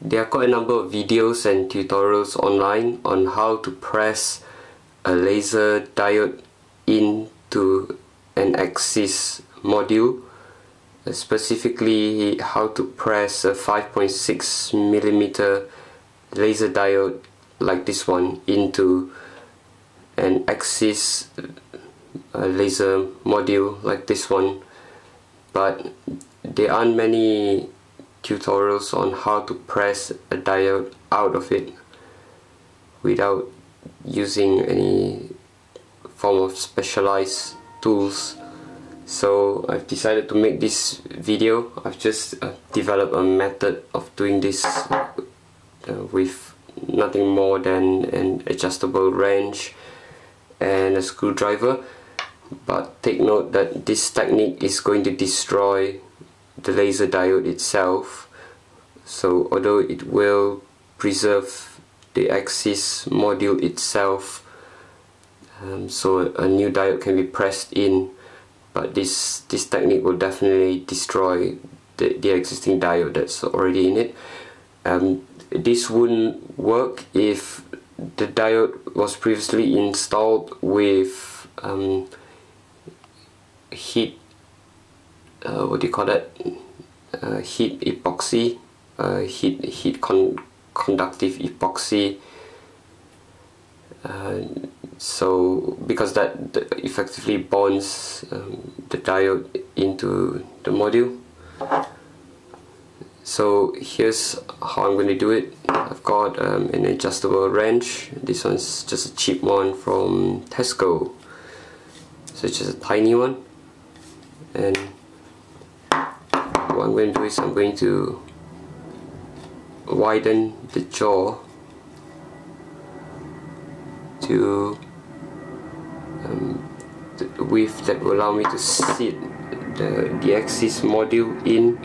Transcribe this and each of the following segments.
there are quite a number of videos and tutorials online on how to press a laser diode into an AixiZ module specifically how to press a 5.6 millimeter laser diode like this one into an AixiZ laser module like this one. But there aren't many tutorials on how to press a diode out of it without using any form of specialized tools. So I've decided to make this video. I've just uh, developed a method of doing this uh, with nothing more than an adjustable wrench and a screwdriver. But take note that this technique is going to destroy the laser diode itself. So although it will preserve the AixiZ module itself um, so a new diode can be pressed in but this this technique will definitely destroy the, the existing diode that's already in it. Um, this wouldn't work if the diode was previously installed with um, heat uh, what do you call that? Uh, heat epoxy uh, heat heat con conductive epoxy. Uh, so because that effectively bonds um, the diode into the module. So here's how I'm going to do it. I've got um, an adjustable wrench. This one's just a cheap one from Tesco. So it's just a tiny one. And what I'm going to do is I'm going to widen the jaw to um, the width that will allow me to sit the, the AixiZ module in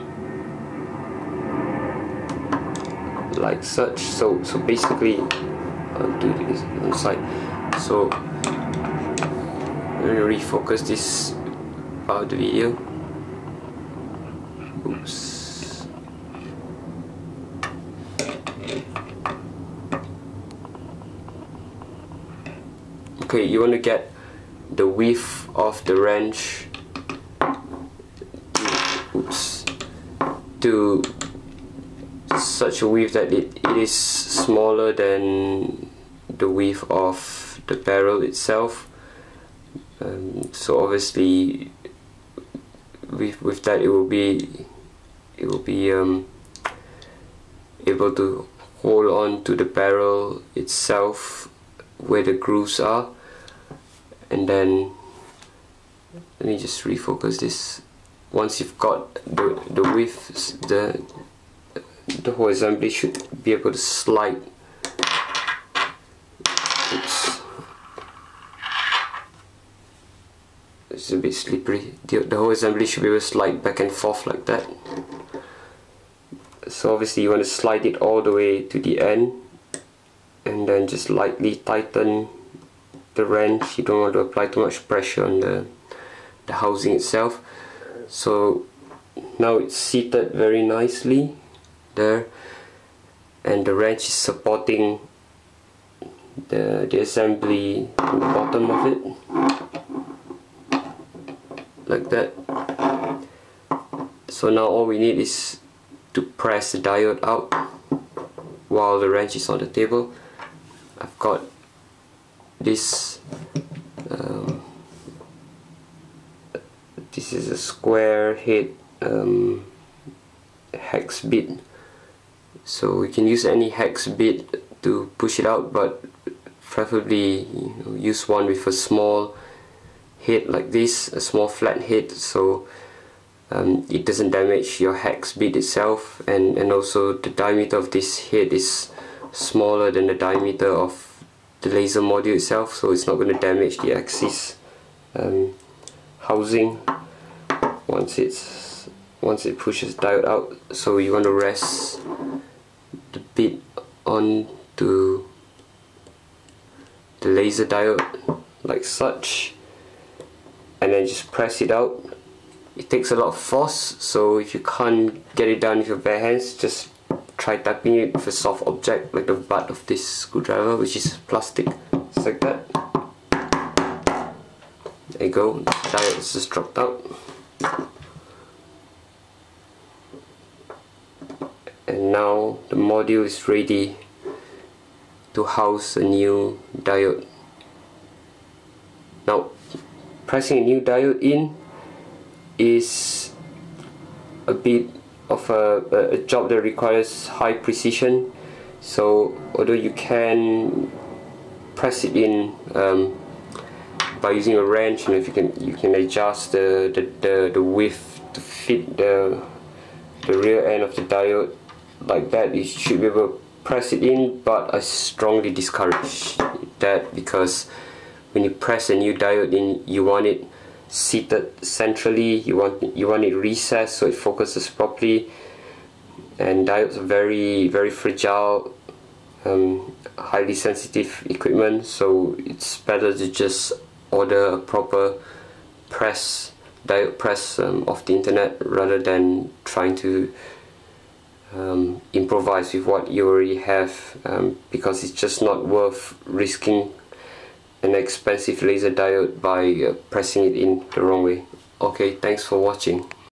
like such. So so basically I'll do this on side so I'm going to refocus this part of the video oops. Okay you want to get the width of the wrench? Oops. To such a width that it, it is smaller than the width of the barrel itself. Um, so obviously with, with that it will be it will be um, able to hold on to the barrel itself where the grooves are. And then let me just refocus this. Once you've got the, the width the the whole assembly should be able to slide. Oops. it's a bit slippery. The, the whole assembly should be able to slide back and forth like that so obviously you want to slide it all the way to the end and then just lightly tighten the wrench. You don't want to apply too much pressure on the, the housing itself. So now it's seated very nicely there and the wrench is supporting the, the assembly on the bottom of it. Like that. So now all we need is to press the diode out while the wrench is on the table. I've got this um, this is a square head um, hex bit. So we can use any hex bit to push it out but preferably you know, use one with a small head like this a small flat head. So um, it doesn't damage your hex bit itself and, and also the diameter of this head is smaller than the diameter of the laser module itself so it's not going to damage the AixiZ um, housing once it's once it pushes diode out. So you want to rest the bit onto the laser diode like such and then just press it out it takes a lot of force so if you can't get it done with your bare hands just try tapping it with a soft object like the butt of this screwdriver which is plastic. Just like that. There you go. Diode is just dropped out. And now the module is ready to house a new diode. Now pressing a new diode in is a bit of a, a job that requires high precision. So although you can press it in um, by using a wrench and if you can you can adjust the, the, the, the width to fit the the rear end of the diode like that you should be able to press it in but I strongly discourage that because when you press a new diode in you want it seated centrally. You want you want it recessed so it focuses properly. And diodes are very very fragile um, highly sensitive equipment. So it's better to just order a proper press diode press um, off the internet rather than trying to um, improvise with what you already have um, because it's just not worth risking an expensive laser diode by uh, pressing it in the wrong way. Okay, thanks for watching.